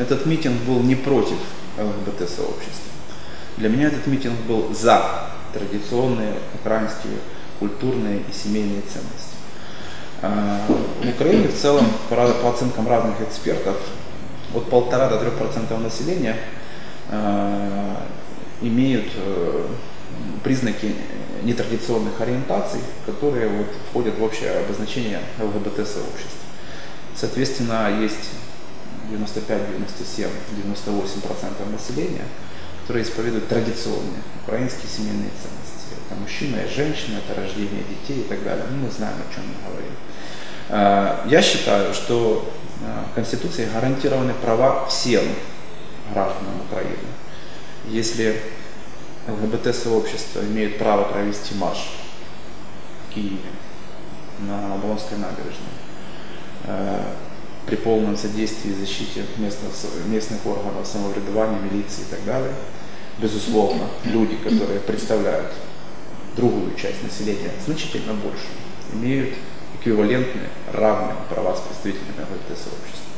этот митинг был не против ЛГБТ-сообщества. Для меня этот митинг был за традиционные украинские культурные и семейные ценности. А, в Украине в целом, по оценкам разных экспертов, от полтора до трех процентов населения а, имеют э, признаки нетрадиционных ориентаций, которые вот входят в общее обозначение ЛГБТ-сообщества. Соответственно, есть 95, 97, 98 процентов населения, которые исповедуют традиционные украинские семейные ценности. Это мужчина и женщина, это рождение детей и так далее. Ну, мы знаем, о чем мы говорим. А, я считаю, что а, Конституцией гарантированы права всем гражданам Украины. Если ЛГБТ-сообщество имеет право провести марш в Киеве на Оболонской набережной, а, при полном содействии и защите местных, местных органов самоврядования, милиции и так далее. Безусловно, люди, которые представляют другую часть населения, значительно больше, имеют эквивалентные, равные права с представителями ЛГБТ-сообщества.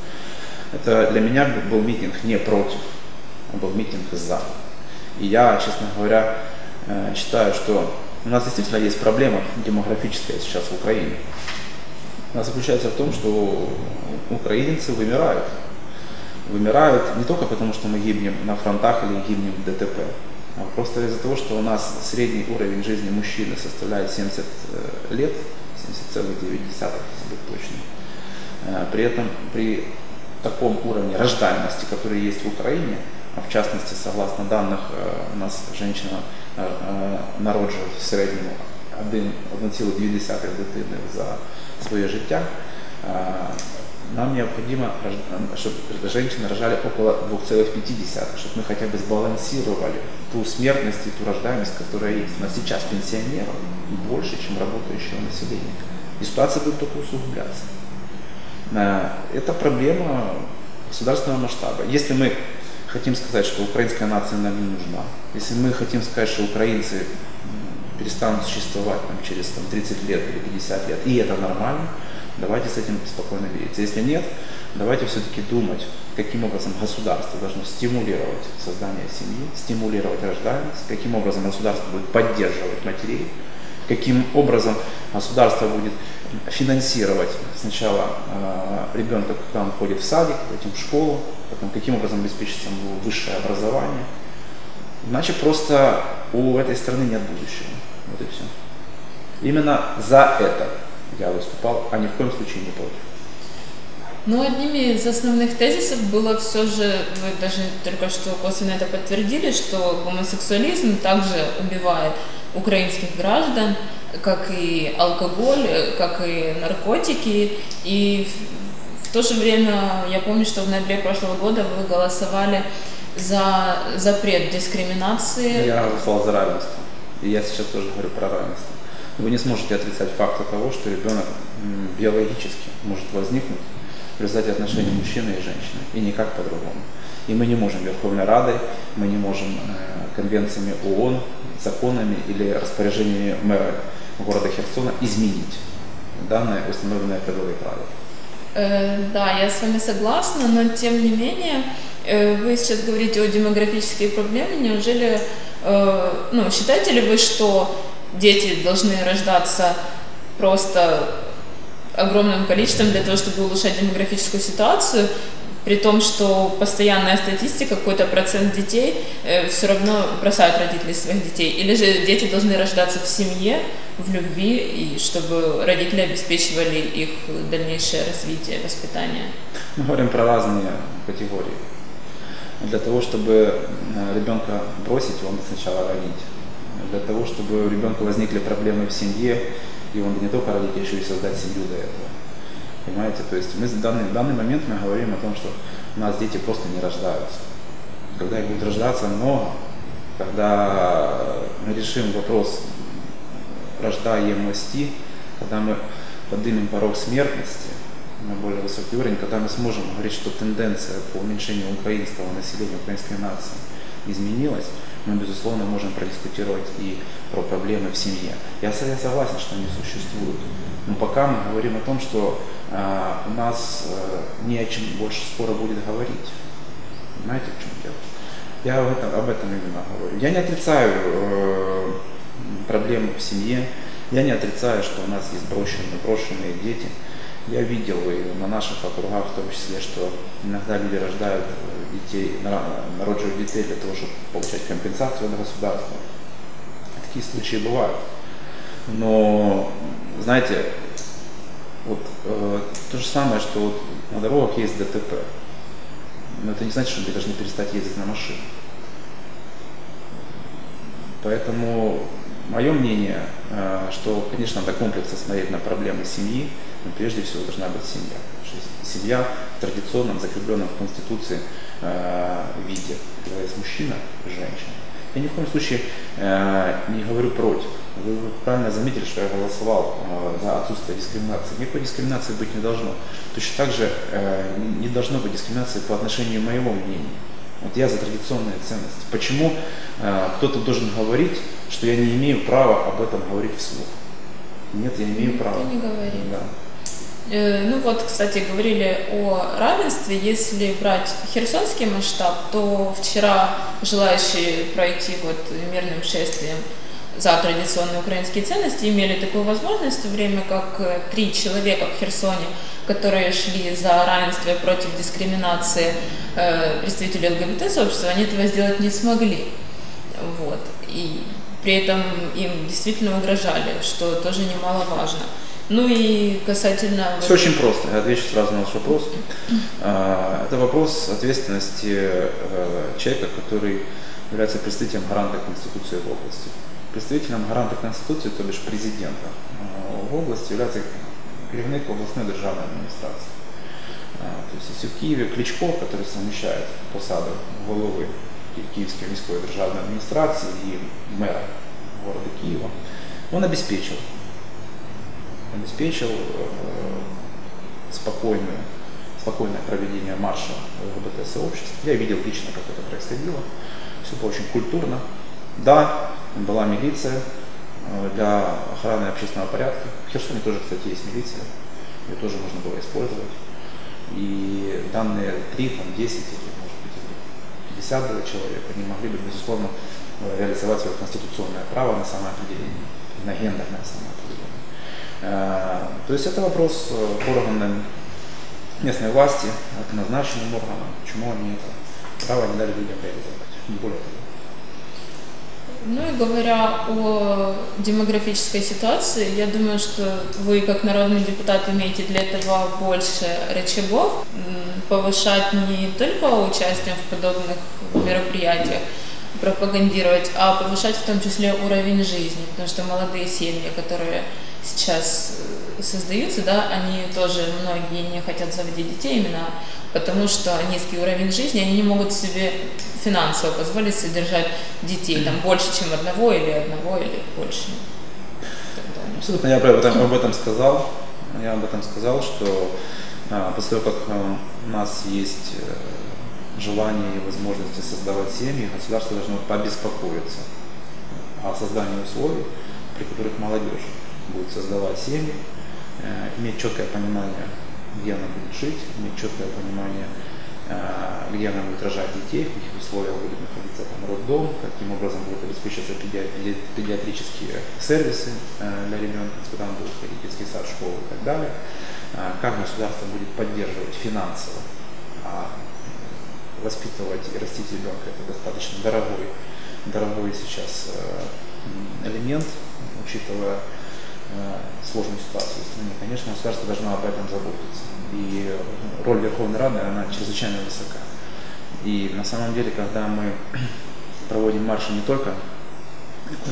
Это для меня был митинг не против, а был митинг за. И я, честно говоря, э, считаю, что у нас действительно есть проблема демографическая сейчас в Украине. Она заключается в том, что украинцы вымирают. Вымирают не только потому, что мы гибнем на фронтах или гибнем в ДТП, а просто из-за того, что у нас средний уровень жизни мужчины составляет 70 э, лет, 70,9, если быть точно. Э, при этом при таком уровне рождаемости, который есть в Украине, а в частности, согласно данных, э, у нас женщина народжує в середньому 1,2 дитини за своє життя, нам необходимо, чтобы женщины рожали около 2,5, чтобы мы хотя бы сбалансировали ту смертность и ту рождаемость, которая есть. У нас сейчас пенсионеров больше, чем работающего населения. И ситуация будет только усугубляться. Это проблема государственного масштаба. Если мы хотим сказать, что украинская нация нам не нужна, если мы хотим сказать, что украинцы перестанут существовать там, через там, 30 лет или 50 лет, и это нормально, давайте с этим спокойно мириться. Если нет, давайте все-таки думать, каким образом государство должно стимулировать создание семьи, стимулировать рождаемость, каким образом государство будет поддерживать матерей, каким образом государство будет финансировать сначала э, ребенка, когда он ходит в садик, затем в школу, потом каким образом обеспечить ему высшее образование. Иначе просто у этой страны нет будущего. Вот и все. Именно за это я выступал, а ни в коем случае не против. Ну, одним из основных тезисов было все же, вы даже только что косвенно это подтвердили, что гомосексуализм также убивает украинских граждан, как и алкоголь, как и наркотики. И в то же время, я помню, что в ноябре прошлого года вы голосовали за запрет дискриминации. Я голосовал за равенство. И я сейчас тоже говорю про равенство. Вы не сможете отрицать факта того, что ребенок биологически может возникнуть в результате отношений мужчины и женщины, и никак по-другому. И мы не можем Верховной Радой, мы не можем э, конвенциями ООН, законами или распоряжениями мэра города Херсона изменить данное установленное правовые правила. Э, да, я с вами согласна, но тем не менее вы сейчас говорите о демографических проблемах. Неужели, э, ну, считаете ли вы, что дети должны рождаться просто огромным количеством для того, чтобы улучшать демографическую ситуацию, при том, что постоянная статистика, какой-то процент детей э, все равно бросают родителей своих детей. Или же дети должны рождаться в семье, в любви, и чтобы родители обеспечивали их дальнейшее развитие, воспитание. Мы говорим про разные категории. Для того, чтобы э, ребенка бросить, он сначала родить для того, чтобы у ребенка возникли проблемы в семье, и он не только родить, а еще и создать семью до этого. Понимаете? То есть мы в данный, в данный момент мы говорим о том, что у нас дети просто не рождаются. Когда их будет рождаться много, когда мы решим вопрос рождаемости, когда мы поднимем порог смертности на более высокий уровень, когда мы сможем говорить, что тенденция по уменьшению украинского населения, украинской нации изменилась, мы, безусловно, можем продискутировать и про проблемы в семье. Я, я согласен, что они существуют. Но пока мы говорим о том, что э, у нас э, не о чем больше скоро будет говорить. Понимаете, в чем дело? Я об этом, об этом именно говорю. Я не отрицаю э, проблем в семье, я не отрицаю, что у нас есть брошенные, брошенные дети. Я видел и на наших округах в том числе, что иногда люди рождают детей, народживают детей для того, чтобы получать компенсацию от государства. Такие случаи бывают. Но, знаете, вот э, то же самое, что вот на дорогах есть ДТП. Но это не значит, что мы должны перестать ездить на машине. Поэтому мое мнение, э, что, конечно, надо комплексно смотреть на проблемы семьи, но прежде всего должна быть семья. Семья в традиционном, закрепленном в Конституции э, виде. Когда есть мужчина и женщина. Я ни в коем случае э, не говорю против. Вы правильно заметили, что я голосовал за отсутствие дискриминации. Никакой дискриминации быть не должно. Точно так же не должно быть дискриминации по отношению моего мнения. Вот я за традиционные ценности. Почему э, кто-то должен говорить, что я не имею права об этом говорить вслух? Нет, я имею права. Ты не говори. Да. Э, ну вот, кстати, говорили о равенстве. Если брать херсонский масштаб, то вчера желающие пройти вот мирным шествием за традиционные украинские ценности имели такую возможность, в то время как э, три человека в Херсоне, которые шли за равенство против дискриминации э, представителей ЛГБТ-сообщества, они этого сделать не смогли. Вот. И при этом им действительно угрожали, что тоже немаловажно. Ну и касательно... Все очень просто. Я отвечу сразу на ваш вопрос. А, это вопрос ответственности э, человека, который является представителем гаранта Конституции в области. Представителем гаранта Конституции, то бишь президента э, в области, является керівник областной державной администрации. Э, то есть если в Киеве Кличко, который совмещает посаду головы Киевской міської державной администрации и мэра города Киева, он обеспечил, обеспечил э, спокойное проведение марша ЛГБТ-сообществ. Я видел лично, как это происходило. Все было очень культурно. Да, была милиция э, для охраны общественного порядка. В Херсоне тоже, кстати, есть милиция. Ее тоже можно было использовать. И данные 3, там, 10 или, может быть, 50 было человек, они могли бы, безусловно, э, реализовать свое конституционное право на самоопределение, на гендерное самоопределение. Э, то есть это вопрос к органам местной власти, к назначенным органам, почему они это право не дали людям реализовать. Не более того. Ну и говоря о демографической ситуации, я думаю, что вы как народный депутат имеете для этого больше рычагов повышать не только участие в подобных мероприятиях, пропагандировать, а повышать в том числе уровень жизни, потому что молодые семьи, которые сейчас э, создаются, да, они тоже многие не хотят заводить детей именно потому что низкий уровень жизни, они не могут себе финансово позволить содержать детей, там больше, чем одного или одного или больше. Абсолютно, я об этом, об этом сказал. Я об этом сказал, что а, после того, как а, у нас есть э, желание и возможности создавать семьи, государство должно побеспокоиться о создании условий, при которых молодежь будет создавать семьи, э, иметь четкое понимание где она будет жить, иметь четкое понимание, э, где она будет рожать детей, в каких условиях будет находиться там роддом, каким образом будут обеспечиваться педиатрические сервисы э, для ребенка, когда он будет ходить детский сад, школу и так далее, как государство будет поддерживать финансово, а воспитывать и растить ребенка это достаточно дорогой, дорогой сейчас элемент, учитывая сложную ситуацию в стране, конечно, государство должно об этом заботиться. И роль Верховной Рады, она чрезвычайно высока. И на самом деле, когда мы проводим марши не только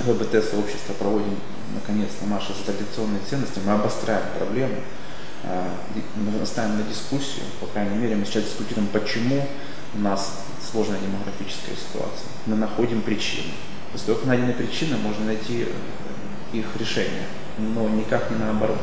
ЛГБТ-сообщества, проводим наконец-то марши за традиционные ценности, мы обостряем проблему, э, ставим на дискуссию, по крайней мере, мы сейчас дискутируем, почему у нас сложная демографическая ситуация. Мы находим причины. После того, как найдены причины, можно найти э, их решение но никак не наоборот.